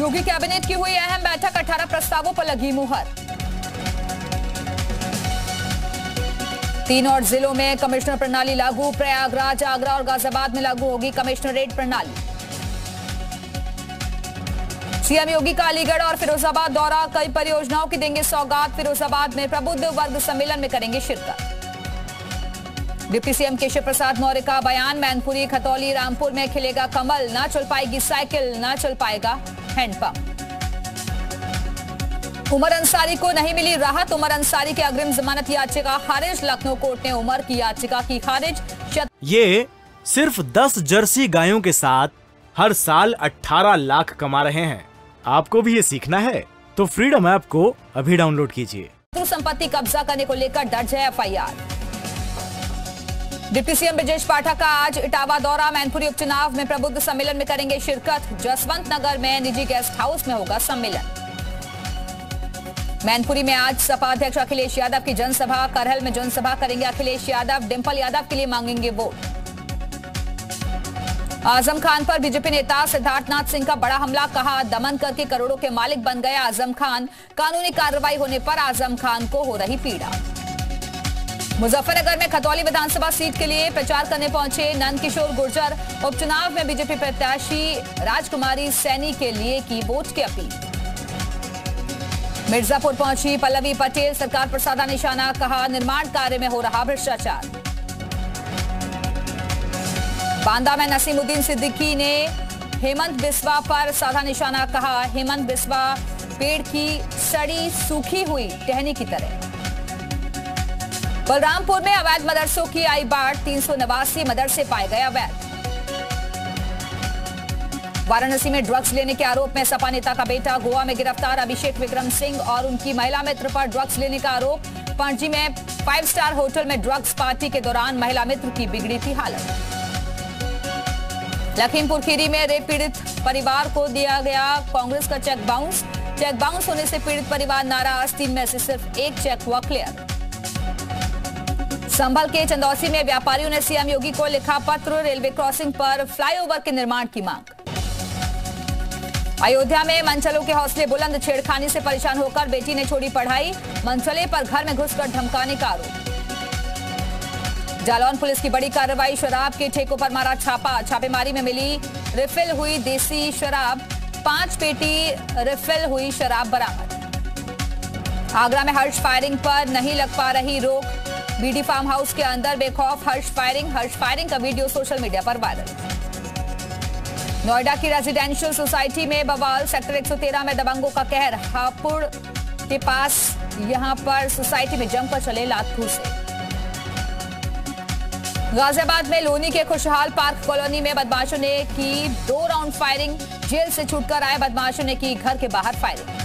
योगी cabinet की हुई अहम बैठक 18 प्रस्तावों पर लगी मुहर। तीन और जिलों में कमिश्नर प्रणाली लागू, प्रयागराज, आगरा और गाजियाबाद में लागू होगी कमिश्नरेट प्रणाली। सीएम योगी का अलीगढ़ और फिरोजाबाद दौरा, कई परियोजनाओं की देंगे सौगात, फिरोजाबाद में प्रबुद्ध वर्ग सम्मेलन में करेंगे शिरकत। डिप्टी सीएम केशव प्रसाद मौर्य का बयान, मैनपुरी, खतौली, रामपुर में खिलेगा कमल, ना चल पाएगी साइकिल, ना चल पाएगा हैंडपंप। उमर अंसारी को नहीं मिली राहत। उमर अंसारी की अग्रिम जमानत याचिका खारिज। लखनऊ कोर्ट ने उमर की याचिका की खारिज। शत... ये सिर्फ़ 10 जर्सी गायों के साथ हर साल 18 लाख कमा रहे हैं। आपको भी ये सीखना है? तो फ्रीडम ऐप को अभी डाउनलोड कीजिए। संपत्ति कब्जा करने को लेकर दर्ज है FIR. Deputy CM Brajesh Pathak का आज इटावा दौरा। मैनपुरी उपचुनाव में प्रबुद्ध सम्मेलन में करेंगे शिरकत। जसवंत नगर में निजी गेस्ट हाउस में होगा सम्मेलन। मैनपुरी में आज सपा अध्यक्ष अखिलेश यादव की जनसभा। करहल में जनसभा करेंगे अखिलेश यादव। डिम्पल यादव के लिए मांगेंगे वोट। आज़म खान पर बीजेपी नेता सिद्धार्थनाथ सिंह का बड़ा हमला, कहा दमन करके करोड़ों के मालिक बन गए आज़म खान। कानूनी कार्रवाई होने पर आज़म खान को हो रही पीड़ा। मुजफ्फरनगर में खतौली विधानसभा सीट के लिए प्रचार करने पहुँचे नंद किशोर गुर्जर। उपचुनाव में बीजेपी प्रत्याशी राजकुमारी सैनी के लिए की वोट की अपील। मिर्जापुर पहुँची पल्लवी पटेल। सरकार पर साधा निशाना, कहा निर्माण कार्य में हो रहा भ्रष्टाचार। बांदा में नसीमुद्दीन सिद्दीकी ने हेमंत बिस्वा पर साधा निशाना, कहा हेमंत बिस्वा पेड़ की सड़ी, सूखी हुई टहनी की तरह। बलरामपुर में अवैध मदरसों की आई बाढ़, तीन सौ नवासी मदरसे पाए गए अवैध। वाराणसी में ड्रग्स लेने के आरोप में सपा नेता का बेटा गोवा में गिरफ़्तार अभिषेक विक्रम सिंह और उनकी महिला मित्र पर ड्रग्स लेने का आरोप। पणजी में फाइव स्टार होटल में ड्रग्स पार्टी के दौरान महिला मित्र की बिगड़ी थी हालत। लखीमपुर खीरी में रेप पीड़ित परिवार को दिया गया कांग्रेस का चेक बाउंस। चेक बाउंस होने से पीड़ित परिवार नाराज़, तीन में से सिर्फ़ एक चेक हुआ क्लियर। संभल के चंदौसी में व्यापारियों ने सीएम योगी को लिखा पत्र, रेलवे क्रॉसिंग पर फ्लाईओवर के निर्माण की मांग। अयोध्या में मंचलों के हौसले बुलंद, छेड़खानी से परेशान होकर बेटी ने छोड़ी पढ़ाई, मंचले पर घर में घुसकर धमकाने का आरोप। जालौन पुलिस की बड़ी कार्रवाई, शराब के ठेकों पर मारा छापा। छापेमारी में मिली रिफिल हुई देसी शराब, पाँच पेटी रिफिल हुई शराब बरामद। आगरा में हर्ष फायरिंग पर नहीं लग पा रही रोक बीडी फार्म हाउस के अंदर बेखौफ, हर्ष फायरिंग हर्ष फायरिंग का वीडियो सोशल मीडिया पर वायरल। नोएडा की रेजिडेंशियल सोसाइटी में बवाल सेक्टर 113 में दबंगों का कहर। हापुड़ के पास यहाँ पर सोसाइटी में जमकर चले लात से। गाजियाबाद में लोनी के खुशहाल पार्क कॉलोनी में बदमाशों ने की दो राउंड फायरिंग। जेल से छूटकर आए बदमाशों ने की घर के बाहर फायरिंग।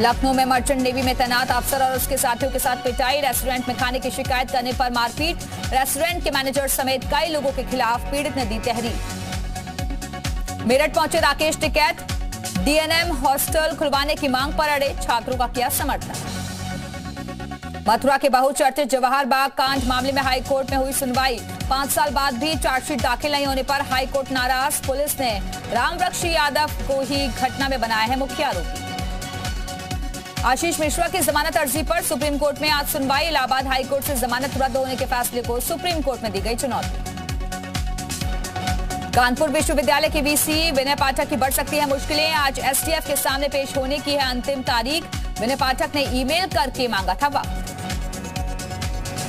लखनऊ में मर्चेंट नेवी में तैनात अफसर और उसके साथियों के साथ पिटाई। रेस्टोरेंट में खाने की शिकायत करने पर मारपीट। रेस्टोरेंट के मैनेजर समेत कई लोगों के खिलाफ पीड़ित ने दी तहरीर। मेरठ पहुँचे राकेश टिकैत। डीएनएम हॉस्टल खुलवाने की मांग पर अड़े छात्रों का किया समर्थन। मथुरा के बहुचर्चित जवाहर बाग कांड मामले में हाईकोर्ट में हुई सुनवाई। पाँच साल बाद भी चार्जशीट दाखिल नहीं होने पर हाईकोर्ट नाराज़। पुलिस ने रामवृक्ष यादव को ही घटना में बनाया है मुख्य आरोपी। आशीष मिश्रा की जमानत अर्जी पर सुप्रीम कोर्ट में आज सुनवाई। इलाहाबाद हाईकोर्ट से जमानत रद्द होने के फैसले को सुप्रीम कोर्ट में दी गई चुनौती। कानपुर विश्वविद्यालय की वीसी विनय पाठक की बढ़ सकती है मुश्किलें। आज एसटीएफ के सामने पेश होने की है अंतिम तारीख। विनय पाठक ने ईमेल करके मांगा था वक्त।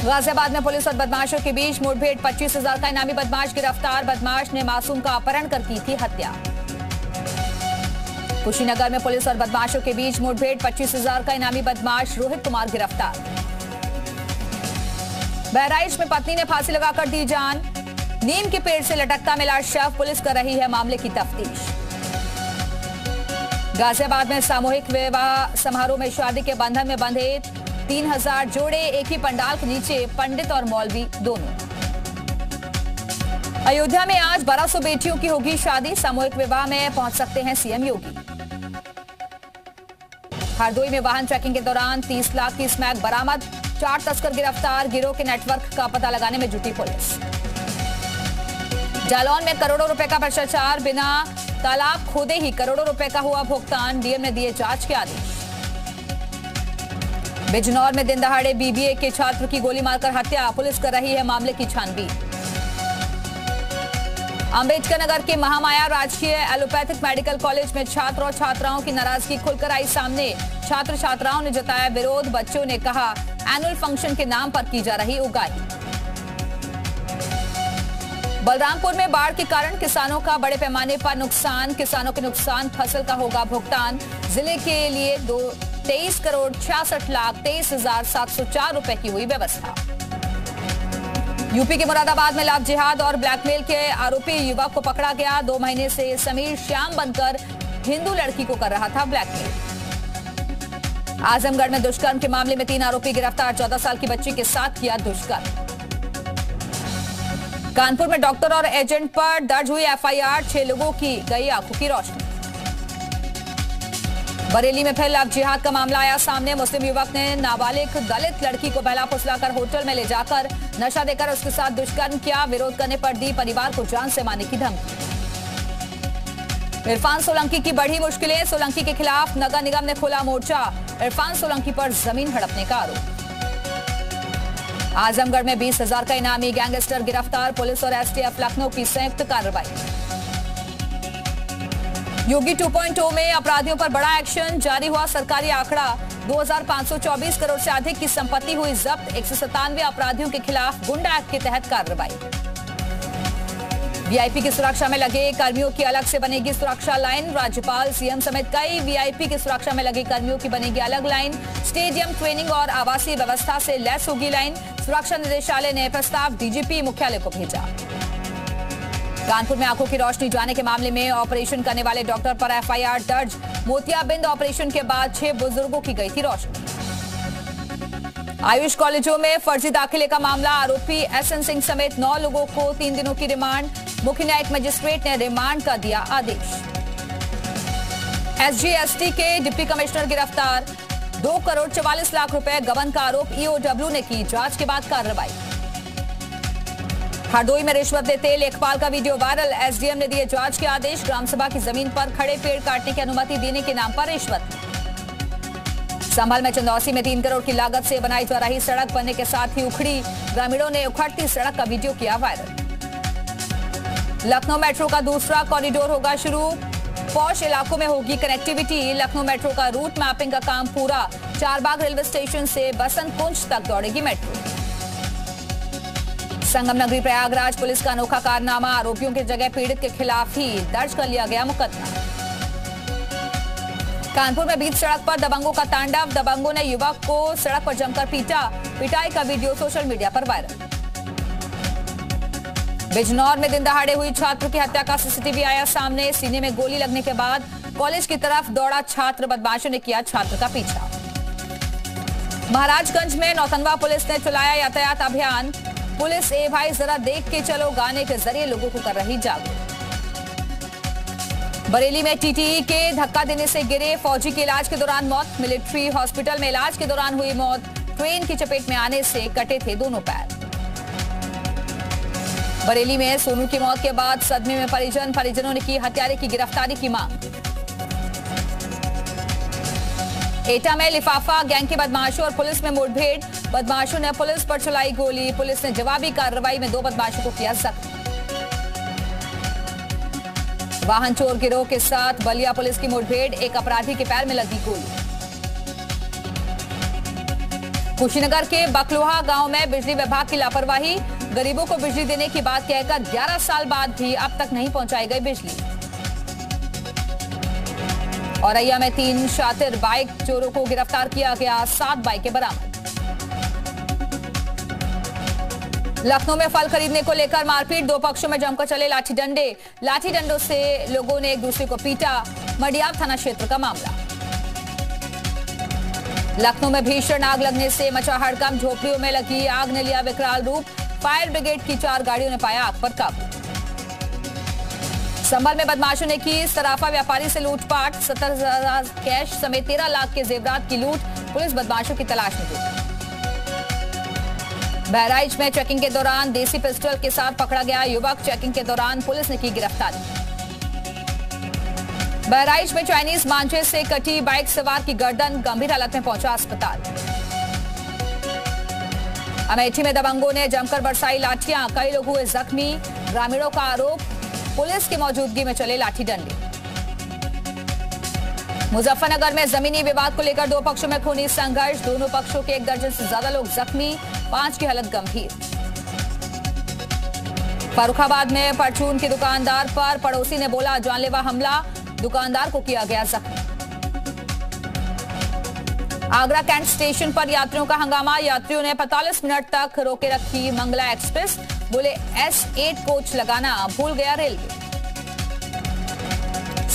गाजियाबाद में पुलिस और बदमाशों के बीच मुठभेड़। पच्चीस हज़ार का इनामी बदमाश गिरफ़्तार। बदमाश ने मासूम का अपहरण कर की थी हत्या। कुशीनगर में पुलिस और बदमाशों के बीच मुठभेड़, पच्चीस हज़ार का इनामी बदमाश रोहित कुमार गिरफ़्तार। बहराइच में पत्नी ने फांसी लगाकर दी जान। नीम के पेड़ से लटकता मिला शव, पुलिस कर रही है मामले की तफ्तीश। गाजियाबाद में सामूहिक विवाह समारोह में शादी के बंधन में बंधे तीन हज़ार जोड़े, एक ही पंडाल के नीचे पंडित और मौलवी दोनों। अयोध्या में आज बारह सौ बेटियों की होगी शादी। सामूहिक विवाह में पहुँच सकते हैं सीएम योगी। हरदोई में वाहन चेकिंग के दौरान 30 लाख की स्मैक बरामद, चार तस्कर गिरफ़्तार, गिरोह के नेटवर्क का पता लगाने में जुटी पुलिस। जालौन में करोड़ों रुपए का भ्रष्टाचार, बिना तालाब खोदे ही करोड़ों रुपए का हुआ भुगतान, डीएम ने दिए जाँच के आदेश। बिजनौर में दिन दहाड़े बीबीए के छात्र की गोली मारकर हत्या, पुलिस कर रही है मामले की छानबीन। अंबेडकर नगर के महामाया राजकीय एलोपैथिक मेडिकल कॉलेज में छात्र और छात्राओं की नाराज़गी खुलकर आई सामने। छात्र छात्राओं ने जताया विरोध, बच्चों ने कहा एनुअल फ़ंक्शन के नाम पर की जा रही उगाही। बलरामपुर में बाढ़ के कारण किसानों का बड़े पैमाने पर नुकसान, किसानों के नुकसान, फ़सल का होगा भुगतान। ज़िले के लिए दो, तेईस करोड़ छियासठ लाख तेईस हज़ार सात सौ चार रुपए की हुई व्यवस्था। यूपी के मुरादाबाद में लाभ जिहाद और ब्लैकमेल के आरोपी युवक को पकड़ा गया। दो महीने से समीर श्याम बनकर हिंदू लड़की को कर रहा था ब्लैकमेल। आजमगढ़ में दुष्कर्म के मामले में तीन आरोपी गिरफ़्तार, चौदह साल की बच्ची के साथ किया दुष्कर्म। कानपुर में डॉक्टर और एजेंट पर दर्ज हुई एफआईआर, छह लोगों की गई आँखों की रोशनी। बरेली में फिर लव जिहाद का मामला आया सामने। मुस्लिम युवक ने नाबालिग दलित लड़की को बहला फुसलाकर होटल में ले जाकर नशा देकर उसके साथ दुष्कर्म किया। विरोध करने पर दी परिवार को जान से मारने की धमकी। इरफान सोलंकी की बढ़ी मुश्किलें। सोलंकी के खिलाफ नगर निगम ने खोला मोर्चा। इरफान सोलंकी पर ज़मीन हड़पने का आरोप। आजमगढ़ में बीस हज़ार का इनामी गैंगस्टर गिरफ़्तार। पुलिस और एसटीएफ लखनऊ की संयुक्त कार्रवाई। योगी 2.0 में अपराधियों पर बड़ा एक्शन जारी हुआ सरकारी आंकड़ा। 2524 करोड़ से अधिक की संपत्ति हुई जब्त। एक सौ सत्तानवे अपराधियों के खिलाफ गुंडा एक्ट के तहत कार्रवाई। वीआईपी की सुरक्षा में लगे कर्मियों की अलग से बनेगी सुरक्षा लाइन। राज्यपाल, सीएम समेत कई वीआईपी की सुरक्षा में लगे कर्मियों की बनेगी अलग लाइन। स्टेडियम ट्रेनिंग और आवासीय व्यवस्था से लैस होगी लाइन। सुरक्षा निदेशालय ने प्रस्ताव डीजीपी मुख्यालय को भेजा। कानपुर में आँखों की रोशनी जाने के मामले में ऑपरेशन करने वाले डॉक्टर पर एफआईआर दर्ज। मोतियाबिंद ऑपरेशन के बाद छह बुज़ुर्गों की गई थी रोशनी। आयुष कॉलेजों में फर्जी दाखिले का मामला, आरोपी एसएन सिंह समेत नौ लोगों को तीन दिनों की रिमांड। मुख्य न्यायिक मजिस्ट्रेट ने रिमांड का दिया आदेश। एसजीएसटी के डिप्टी कमिश्नर गिरफ़्तार। दो करोड़ चवालीस लाख रुपए गबन का आरोप ईओडब्ल्यू ने की। जाँच के बाद कार्रवाई। हरदोई में रिश्वत देते लेखपाल का वीडियो वायरल। एसडीएम ने दिए जाँच के आदेश। ग्राम सभा की ज़मीन पर खड़े पेड़ काटने की अनुमति देने के नाम पर रिश्वत। संभल में चंदौसी में तीन करोड़ की लागत से बनाई जा रही सड़क बनने के साथ ही उखड़ी। ग्रामीणों ने उखड़ती सड़क का वीडियो किया वायरल। लखनऊ मेट्रो का दूसरा कॉरिडोर होगा शुरू। पौष इलाकों में होगी कनेक्टिविटी। लखनऊ मेट्रो का रूट मैपिंग का काम पूरा। चारबाग रेलवे स्टेशन से बसंत कुंज तक दौड़ेगी मेट्रो। संगम नगरी प्रयागराज पुलिस का अनोखा कारनामा। आरोपियों के जगह पीड़ित के खिलाफ ही दर्ज कर लिया गया मुकदमा। कानपुर में बीच सड़क पर दबंगों का तांडव। दबंगों ने युवक को सड़क पर जमकर पीटा। पिटाई का वीडियो सोशल मीडिया पर वायरल। बिजनौर में दिन दहाड़े हुई छात्र की हत्या का सीसीटीवी आया सामने। सीने में गोली लगने के बाद कॉलेज की तरफ़ दौड़ा छात्र। बदमाशों ने किया छात्र का पीछा। महाराजगंज में नौतनवा पुलिस ने चलाया यातायात अभियान। पुलिस, ए भाई जरा देख के चलो, गाने के ज़रिए लोगों को कर रही जागरूक। बरेली में टीटीई के धक्का देने से गिरे फौजी के इलाज के दौरान मौत, मिलिट्री हॉस्पिटल में इलाज के दौरान हुई मौत, ट्रेन की चपेट में आने से कटे थे दोनों पैर। बरेली में सोनू की मौत के बाद सदमे में परिजन, परिजनों ने की हत्यारे की गिरफ्तारी की मांग। एटा में लिफाफा, गैंग के बदमाशों और पुलिस में मुठभेड़ बदमाशों ने पुलिस पर चलाई गोली। पुलिस ने जवाबी कार्रवाई में दो बदमाशों को किया जख्म वाहन चोर गिरोह के साथ बलिया पुलिस की मुठभेड़, एक अपराधी के पैर में लगी गोली। कुशीनगर के बकलोहा गाँव में बिजली विभाग की लापरवाही। गरीबों को बिजली देने की बात कहकर 11 साल बाद भी अब तक नहीं पहुंचाई गई बिजली। औरैया में तीन शातिर बाइक चोरों को गिरफ़्तार किया गया, सात बाइकें बरामद। लखनऊ में फल खरीदने को लेकर मारपीट, दो पक्षों में जमकर चले लाठी डंडे। लाठी डंडों से लोगों ने एक दूसरे को पीटा। मडियाब थाना क्षेत्र का मामला। लखनऊ में भीषण आग लगने से मचा हड़कम। झोपड़ियों में लगी आग ने लिया विकराल रूप। फायर ब्रिगेड की चार गाड़ियों ने पाया आग पर काबू। संभल में बदमाशों ने की सराफा व्यापारी से लूटपाट। सत्तर हज़ार कैश समेत तेरह लाख के जेवरात की लूट। पुलिस बदमाशों की तलाश में जुटी। बहराइच में चेकिंग के दौरान देसी पिस्टल के साथ पकड़ा गया युवक। चेकिंग के दौरान पुलिस ने की गिरफ्तारी। बहराइच में चाइनीज़ मांझे से कटी बाइक सवार की गर्दन गंभीर हालत में पहुँचा अस्पताल। अमेठी में दबंगों ने जमकर बरसाई लाठियाँ, कई लोग हुए जख्मी। ग्रामीणों का आरोप, पुलिस की मौजूदगी में चले लाठी डंडे। मुजफ्फरनगर में जमीनी विवाद को लेकर दो पक्षों में खूनी संघर्ष। दोनों पक्षों के एक दर्जन से ज़्यादा लोग जख्मी, पाँच की हालत गंभीर। फरुखाबाद में परचून की दुकानदार पर पड़ोसी ने बोला, जानलेवा हमला, दुकानदार को किया गया जख्मी। आगरा कैंट स्टेशन पर यात्रियों का हंगामा। यात्रियों ने 45 मिनट तक रोके रखी मंगला एक्सप्रेस। बोले, एस एट कोच लगाना, भूल गया रेलवे।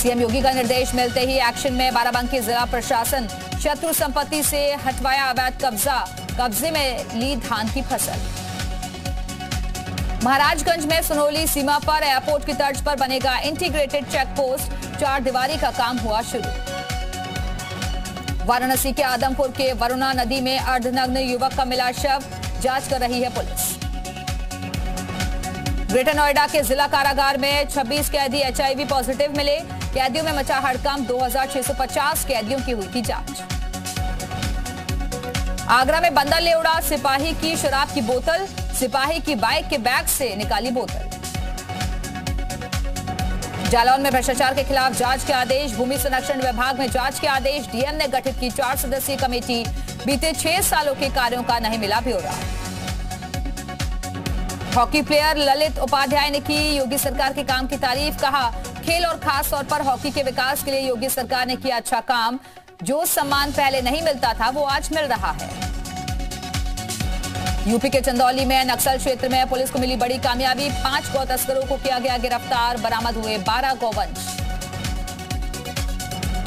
सीएम योगी का निर्देश, मिलते ही एक्शन में बाराबंकी जिला प्रशासन शत्रु संपत्ति से हटवाया अवैध कब्जा, कब्जे में ली धान की फ़सल। महाराजगंज में सुनोली सीमा पर एयरपोर्ट की तर्ज पर बनेगा इंटीग्रेटेड चेक पोस्ट चार दीवारी का काम हुआ शुरू। वाराणसी के आदमपुर के वरुणा नदी में अर्धनग्न युवक का मिला शव, जाँच कर रही है पुलिस। ग्रेटर नोएडा के जिला कारागार में 26 कैदी एचआईवी पॉजिटिव मिले। कैदियों में मचा हड़कंप 2650 कैदियों की हुई थी जाँच। आगरा में बंदर ले उड़ा सिपाही की शराब की बोतल, सिपाही की बाइक के बैग से निकाली बोतल। जालौन में भ्रष्टाचार के खिलाफ जाँच के आदेश, भूमि संरक्षण विभाग में जाँच के आदेश, डीएम ने गठित की चार सदस्यीय कमेटी, बीते छह सालों के कार्यों का नहीं मिला ब्यौरा। हॉकी प्लेयर ललित उपाध्याय ने की योगी सरकार के काम की तारीफ़, कहा, खेल और खास तौर पर हॉकी के विकास के लिए योगी सरकार ने किया अच्छा काम। जो सम्मान पहले नहीं मिलता था, वो आज मिल रहा है। यूपी के चंदौली में नक्सल क्षेत्र में पुलिस को मिली बड़ी कामयाबी। पाँच गौ तस्करों को किया गया गिरफ़्तार, बरामद हुए बारह गौवंश।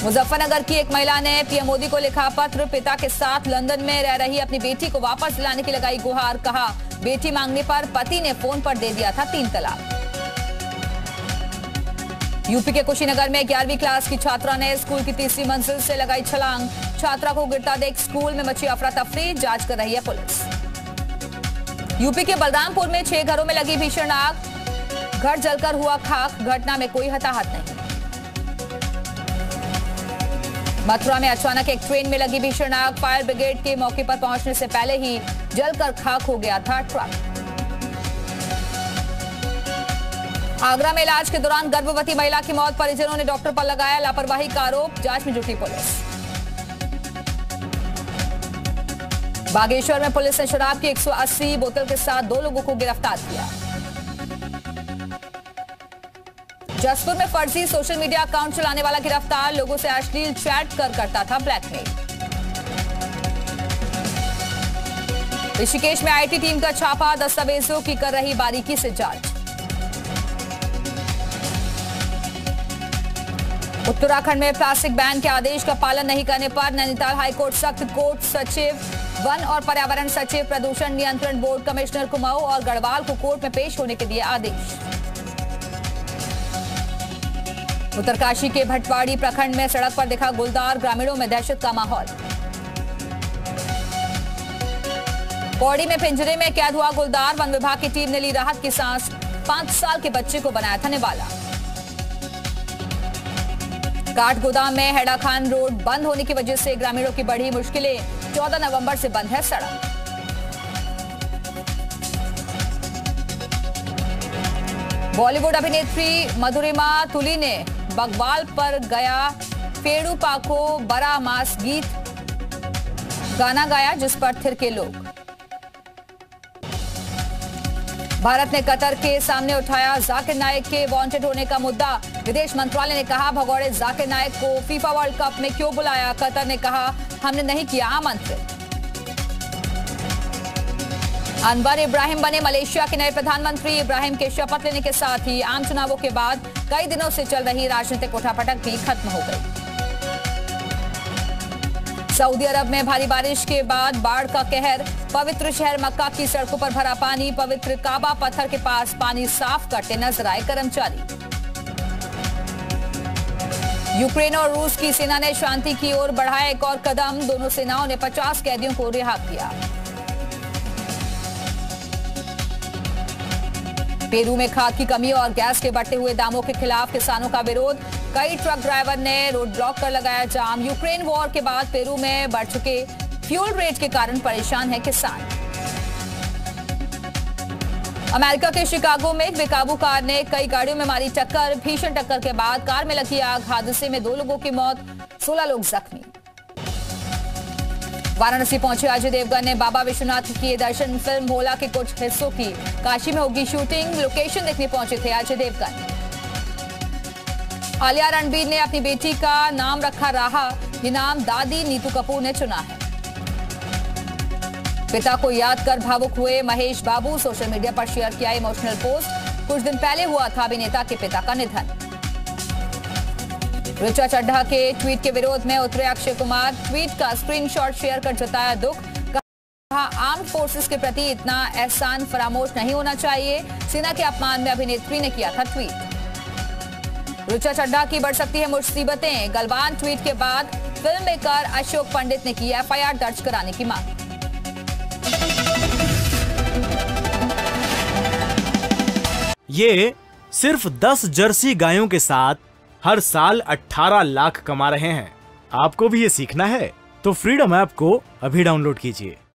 मुजफ्फरनगर की एक महिला ने पीएम मोदी को लिखा पत्र। पिता के साथ लंदन में रह रही अपनी बेटी को वापस दिलाने की लगाई गुहार, कहा बेटी मांगने पर पति ने फ़ोन पर दे दिया था तीन तलाक। यूपी के कुशीनगर में ग्यारहवीं क्लास की छात्रा ने स्कूल की तीसरी मंजिल से लगाई छलांग। छात्रा को गिरता देख स्कूल में मची अफरा तफरी जाँच कर रही है पुलिस। यूपी के बलरामपुर में छह घरों में लगी भीषण आग। घर जलकर हुआ खाक, घटना में कोई हताहत नहीं। मथुरा में अचानक एक ट्रेन में लगी भीषण आग। फायर ब्रिगेड के मौके पर पहुँचने से पहले ही जलकर खाक हो गया था ट्रक। आगरा में इलाज के दौरान गर्भवती महिला की मौत, परिजनों ने डॉक्टर पर लगाया लापरवाही का आरोप, जाँच में जुटी पुलिस। बागेश्वर में पुलिस ने शराब की 180 बोतल के साथ दो लोगों को गिरफ़्तार किया। जसपुर में फर्जी सोशल मीडिया अकाउंट चलाने वाला गिरफ़्तार, लोगों से अश्लील चैट कर करता था ब्लैकमेल। ऋषिकेश में आईटी टीम का छापा, दस्तावेजों की कर रही बारीकी से जाँच। उत्तराखंड में प्लास्टिक बैन के आदेश का पालन नहीं करने पर नैनीताल हाईकोर्ट, सख्त कोर्ट सचिव, वन और पर्यावरण सचिव प्रदूषण नियंत्रण बोर्ड कमिश्नर कुमाऊ और गढ़वाल को कोर्ट में पेश होने के दिए आदेश। उत्तरकाशी के भटवाड़ी प्रखंड में सड़क पर दिखा गुलदार, ग्रामीणों में दहशत का माहौल। पौड़ी में पिंजरे में कैद हुआ गुलदार, वन विभाग की टीम ने ली राहत की सांस। पाँच साल के बच्चे को बनाया था निवाला। काठ गोदाम में हेडा खान रोड बंद होने की वजह से ग्रामीणों की बढ़ी मुश्किलें। 14 नवंबर से बंद है सड़क। बॉलीवुड अभिनेत्री मधुरिमा तुली ने बगवाल पर गया पेड़ू पाको बड़ा मास गीत। गाना गाया जिस पर थिरके लोग। भारत ने कतर के सामने उठाया जाकिर नायक के वांटेड होने का मुद्दा। विदेश मंत्रालय ने कहा, भगौड़े जाकिर नायक को फीफा वर्ल्ड कप में क्यों बुलाया? कतर ने कहा, हमने नहीं किया आमंत्रित। अनवर इब्राहिम बने मलेशिया के नए प्रधानमंत्री। इब्राहिम के शपथ लेने के साथ ही आम चुनावों के बाद कई दिनों से चल रही राजनीतिक उठापटक भी खत्म हो गई। सऊदी अरब में भारी बारिश के बाद बाढ़ का कहर, पवित्र शहर मक्का की सड़कों पर भरा पानी, पवित्र काबा पत्थर के पास पानी साफ़ करते नज़र आए कर्मचारी। यूक्रेन और रूस की सेना ने शांति की ओर बढ़ाया एक और कदम, दोनों सेनाओं ने 50 कैदियों को रिहा किया। पेरू में खाद की कमी और गैस के बढ़ते हुए दामों के खिलाफ किसानों का विरोध। कई ट्रक ड्राइवर ने रोड ब्लॉक कर लगाया जाम। यूक्रेन वॉर के बाद पेरू में बढ़ चुके फ्यूल रेट के कारण परेशान है किसान। अमेरिका के शिकागो में एक बेकाबू कार ने कई गाड़ियों में मारी टक्कर। भीषण टक्कर के बाद कार में लगी आग। हादसे में दो लोगों की मौत 16 लोग जख्मी। वाराणसी पहुँचे अजय देवगन ने बाबा विश्वनाथ की दर्शन, फ़िल्म भोला के कुछ हिस्सों की। काशी में होगी शूटिंग, लोकेशन देखने पहुँचे थे अजय देवगन। आलिया रणबीर ने अपनी बेटी का नाम रखा राहा, ये नाम दादी नीतू कपूर ने चुना है। पिता को याद कर भावुक हुए महेश बाबू, सोशल मीडिया पर शेयर किया इमोशनल पोस्ट कुछ दिन पहले हुआ था अभिनेता के पिता का निधन। ऋचा चड्ढा के ट्वीट के विरोध में उतरे अक्षय कुमार। ट्वीट का स्क्रीनशॉट शेयर कर जताया दुख। कहा, आर्म फोर्सेस के प्रति इतना एहसान, फरामोश नहीं होना चाहिए। सेना के अपमान में अभिनेत्री ने किया था ट्वीट ऋचा चड्ढा की बढ़ सकती है मुसीबतें। गलवान ट्वीट के बाद फ़िल्म मेकर अशोक पंडित ने की एफआईआर दर्ज कराने की मांग। ये सिर्फ़ 10 जर्सी गायों के साथ हर साल 18 लाख कमा रहे हैं। आपको भी ये सीखना है? तो फ्रीडम ऐप को अभी डाउनलोड कीजिए।